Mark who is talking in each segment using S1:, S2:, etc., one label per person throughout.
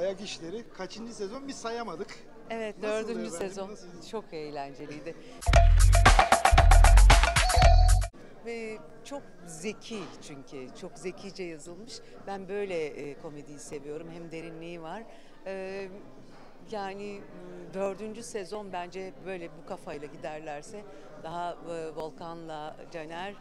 S1: Ayak işleri kaçıncı sezon biz sayamadık.
S2: Evet
S1: Nasıldı
S2: dördüncü
S1: efendim,
S2: sezon
S1: nasıldı?
S2: çok eğlenceliydi. Ve çok zeki çünkü çok zekice yazılmış. Ben böyle e, komediyi seviyorum hem derinliği var. E, yani m, dördüncü sezon bence böyle bu kafayla giderlerse daha e, Volkan'la Caner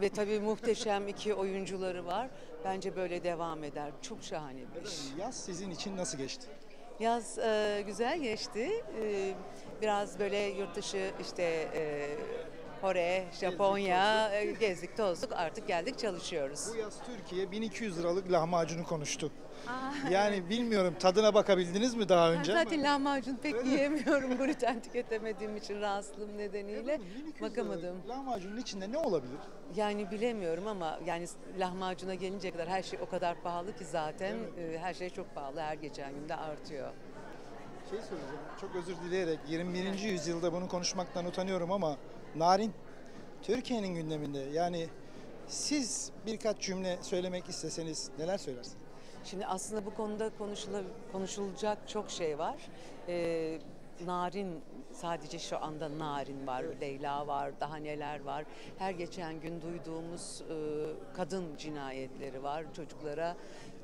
S2: ve tabii muhteşem iki oyuncuları var. Bence böyle devam eder. Çok şahane bir iş.
S1: Efendim, Yaz sizin için nasıl geçti?
S2: Yaz e, güzel geçti. E, biraz böyle yurt dışı işte e, Kore, Japonya e, gezdik tozduk artık geldik çalışıyoruz.
S1: Bu yaz Türkiye 1200 liralık lahmacunu konuştu. Yani bilmiyorum tadına bakabildiniz mi daha
S2: Ben
S1: önce?
S2: zaten lahmacun pek yiyemiyorum gluten tüketemediğim için rahatsızlığım nedeniyle
S1: 1200
S2: bakamadım.
S1: Lahmacunun içinde ne olabilir?
S2: Yani bilemiyorum ama yani lahmacuna gelince kadar her şey o kadar pahalı ki zaten e, her şey çok pahalı her geçen günde artıyor.
S1: Şey söyleyeceğim, çok özür dileyerek 21. yüzyılda bunu konuşmaktan utanıyorum ama Narin Türkiye'nin gündeminde yani siz birkaç cümle söylemek isteseniz neler söylersiniz?
S2: Şimdi aslında bu konuda konuşula, konuşulacak çok şey var. Ee, narin sadece şu anda narin var, Leyla var, daha neler var. Her geçen gün duyduğumuz e, kadın cinayetleri var. Çocuklara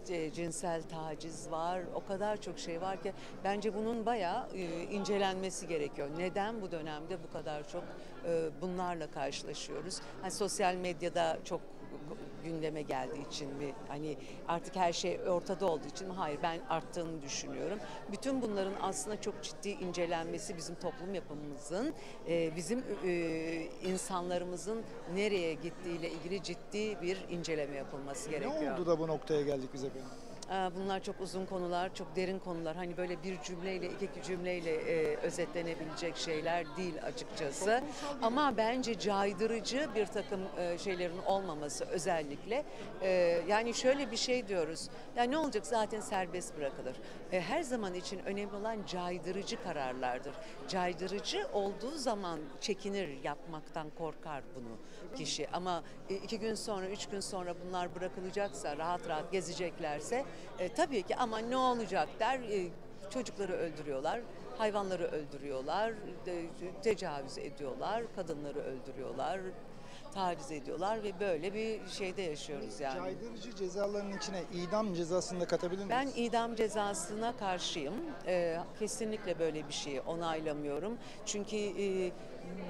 S2: cinsel taciz var. O kadar çok şey var ki bence bunun bayağı incelenmesi gerekiyor. Neden bu dönemde bu kadar çok bunlarla karşılaşıyoruz? Hani sosyal medyada çok gündeme geldiği için mi hani artık her şey ortada olduğu için mi? Hayır ben arttığını düşünüyorum. Bütün bunların aslında çok ciddi incelenmesi bizim toplum yapımızın e, bizim e, insanlarımızın nereye gittiğiyle ilgili ciddi bir inceleme yapılması gerekiyor.
S1: Ne oldu da bu noktaya geldik biz efendim?
S2: Aa, Bunlar çok uzun konular, çok derin konular. Hani böyle bir cümleyle, iki cümleyle e, özetlenebilecek şeyler değil açıkçası. Ama bence caydırıcı bir takım e, şeylerin olmaması özellikle. E, yani şöyle bir şey diyoruz. Ya ne olacak zaten serbest bırakılır. E, her zaman için önemli olan caydırıcı kararlardır. Caydırıcı olduğu zaman çekinir yapmaktan korkar bunu kişi. Ama e, iki gün sonra, üç gün sonra bunlar bırakılacaksa, rahat rahat gezeceklerse e, tabii ki ama ne olacak der, e, çocukları öldürüyorlar, hayvanları öldürüyorlar, tecavüz ediyorlar, kadınları öldürüyorlar, taciz ediyorlar ve böyle bir şeyde yaşıyoruz yani.
S1: Caydırıcı cezaların içine idam cezasını da katabilir miyiz?
S2: Ben idam cezasına karşıyım. Ee, kesinlikle böyle bir şeyi onaylamıyorum. Çünkü e,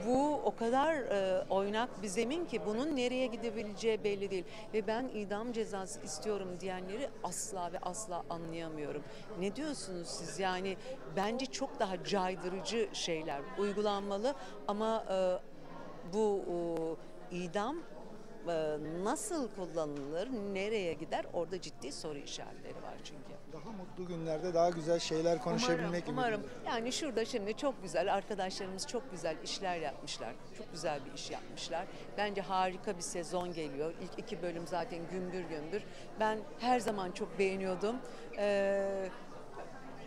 S2: bu o kadar e, oynak bir zemin ki bunun nereye gidebileceği belli değil. Ve ben idam cezası istiyorum diyenleri asla ve asla anlayamıyorum. Ne diyorsunuz siz? Yani bence çok daha caydırıcı şeyler uygulanmalı ama e, bu e, idam e, nasıl kullanılır, nereye gider orada ciddi soru işaretleri var çünkü.
S1: Daha mutlu günlerde daha güzel şeyler konuşabilmek
S2: Umarım, umarım.
S1: ümidiyle.
S2: Yani şurada şimdi çok güzel arkadaşlarımız çok güzel işler yapmışlar. Çok güzel bir iş yapmışlar. Bence harika bir sezon geliyor. İlk iki bölüm zaten gümbür gümbür. Ben her zaman çok beğeniyordum. Ee,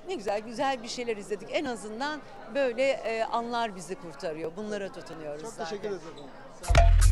S2: ne güzel güzel bir şeyler izledik. En azından böyle e, anlar bizi kurtarıyor. Bunlara tutunuyoruz
S1: Çok
S2: zaten.
S1: teşekkür efendim. Sağ olun.